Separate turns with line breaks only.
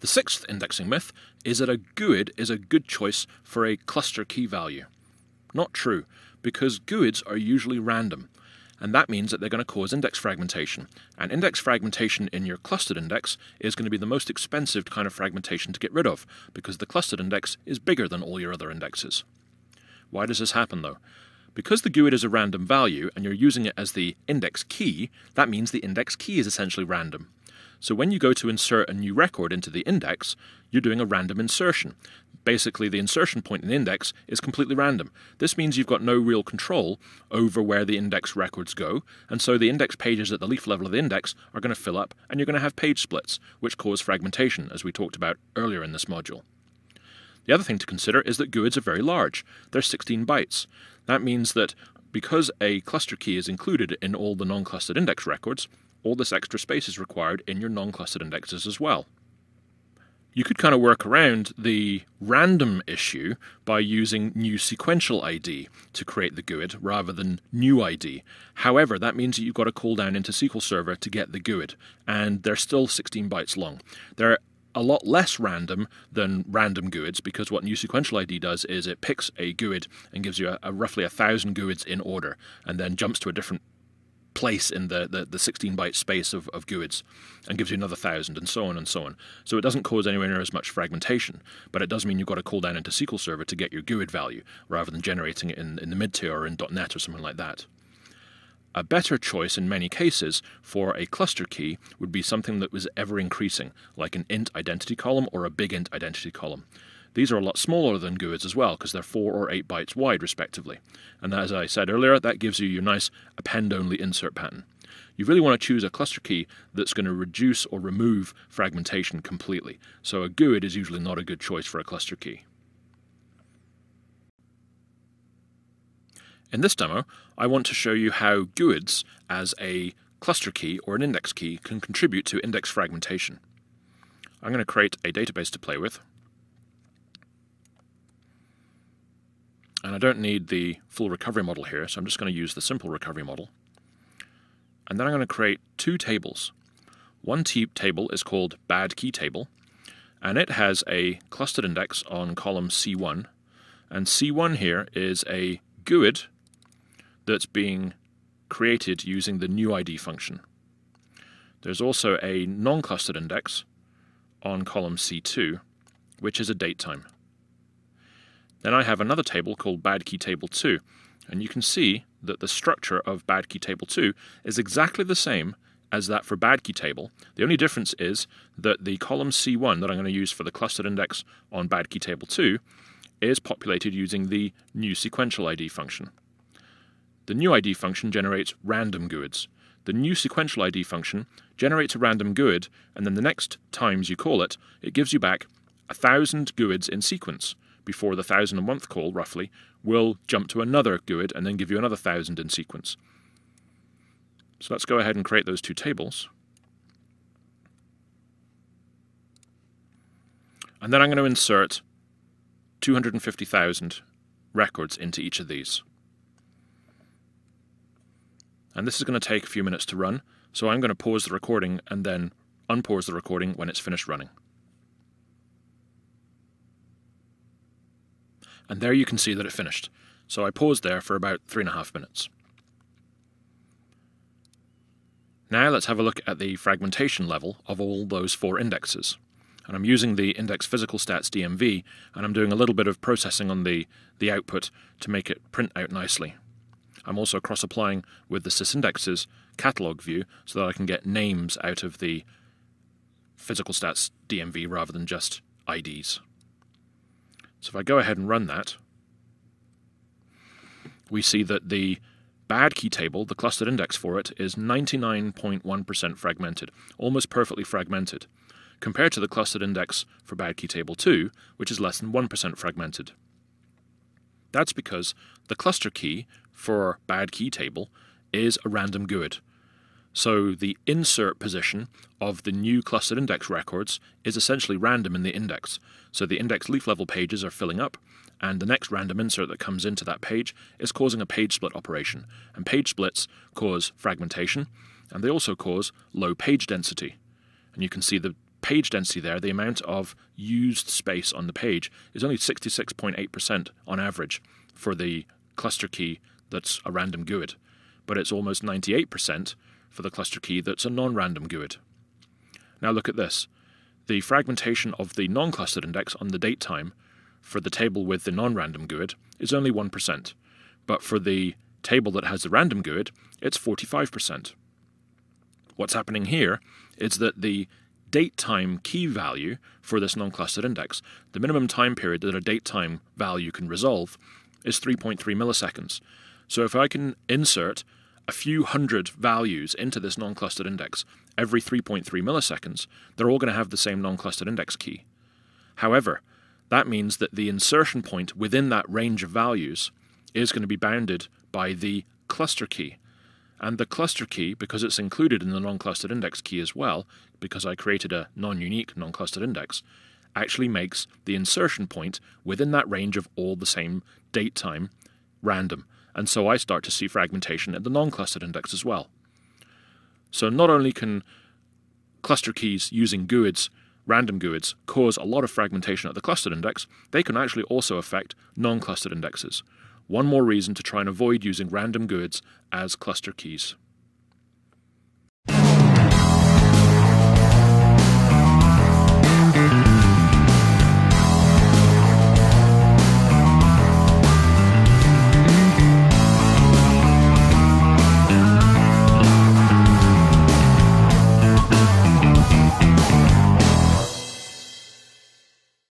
The sixth indexing myth is that a GUID is a good choice for a cluster key value. Not true, because GUIDs are usually random, and that means that they're going to cause index fragmentation. And index fragmentation in your clustered index is going to be the most expensive kind of fragmentation to get rid of, because the clustered index is bigger than all your other indexes. Why does this happen though? Because the GUID is a random value and you're using it as the index key, that means the index key is essentially random. So when you go to insert a new record into the index, you're doing a random insertion. Basically, the insertion point in the index is completely random. This means you've got no real control over where the index records go, and so the index pages at the leaf level of the index are going to fill up, and you're going to have page splits, which cause fragmentation, as we talked about earlier in this module. The other thing to consider is that GUIDs are very large. They're 16 bytes. That means that because a cluster key is included in all the non-clustered index records, all this extra space is required in your non-clustered indexes as well. You could kind of work around the random issue by using new sequential ID to create the GUID rather than new ID. However, that means that you've got to call down into SQL Server to get the GUID, and they're still 16 bytes long. They're a lot less random than random GUIDs because what new sequential ID does is it picks a GUID and gives you a, a roughly a thousand GUIDs in order and then jumps to a different place in the, the, the 16 byte space of, of GUIDs and gives you another thousand and so on and so on. So it doesn't cause anywhere near as much fragmentation, but it does mean you've got to call down into SQL Server to get your GUID value rather than generating it in, in the mid tier or in .NET or something like that. A better choice in many cases for a cluster key would be something that was ever increasing, like an int identity column or a big int identity column. These are a lot smaller than GUIDs as well, because they're 4 or 8 bytes wide, respectively. And as I said earlier, that gives you your nice append only insert pattern. You really want to choose a cluster key that's going to reduce or remove fragmentation completely. So a GUID is usually not a good choice for a cluster key. In this demo, I want to show you how GUIDs as a cluster key or an index key can contribute to index fragmentation. I'm going to create a database to play with. And I don't need the full recovery model here, so I'm just going to use the simple recovery model. And then I'm going to create two tables. One table is called bad key table, and it has a clustered index on column C1. And C1 here is a GUID that's being created using the new ID function. There's also a non-clustered index on column C2, which is a datetime. Then I have another table called bad key table 2, and you can see that the structure of bad key table 2 is exactly the same as that for bad key table. The only difference is that the column C1 that I'm going to use for the clustered index on bad key table 2 is populated using the new sequential ID function. The new ID function generates random GUIDs. The new sequential ID function generates a random GUID, and then the next times you call it, it gives you back a thousand GUIDs in sequence. Before the thousand a month call, roughly, will jump to another GUID and then give you another thousand in sequence. So let's go ahead and create those two tables. And then I'm going to insert 250,000 records into each of these and this is going to take a few minutes to run, so I'm going to pause the recording and then unpause the recording when it's finished running. And there you can see that it finished. So I paused there for about three and a half minutes. Now let's have a look at the fragmentation level of all those four indexes. And I'm using the index physical stats DMV, and I'm doing a little bit of processing on the, the output to make it print out nicely. I'm also cross applying with the sysindexes catalog view so that I can get names out of the physical stats DMV rather than just IDs. So if I go ahead and run that, we see that the bad key table, the clustered index for it, is 99.1% fragmented, almost perfectly fragmented, compared to the clustered index for bad key table 2, which is less than 1% fragmented. That's because the cluster key for bad key table is a random GUID. So the insert position of the new clustered index records is essentially random in the index. So the index leaf level pages are filling up, and the next random insert that comes into that page is causing a page split operation. And page splits cause fragmentation, and they also cause low page density. And you can see the page density there, the amount of used space on the page, is only 66.8% on average for the cluster key that's a random GUID, but it's almost 98% for the cluster key that's a non random GUID. Now look at this. The fragmentation of the non clustered index on the date time for the table with the non random GUID is only 1%, but for the table that has the random GUID, it's 45%. What's happening here is that the date time key value for this non clustered index, the minimum time period that a date time value can resolve, is 3.3 milliseconds. So if I can insert a few hundred values into this non clustered index every 3.3 milliseconds, they're all going to have the same non clustered index key. However, that means that the insertion point within that range of values is going to be bounded by the cluster key. And the cluster key, because it's included in the non clustered index key as well, because I created a non unique non clustered index, actually makes the insertion point within that range of all the same date time random. And so I start to see fragmentation at the non clustered index as well. So not only can cluster keys using GUIDs, random GUIDs, cause a lot of fragmentation at the clustered index, they can actually also affect non clustered indexes. One more reason to try and avoid using random GUIDs as cluster keys.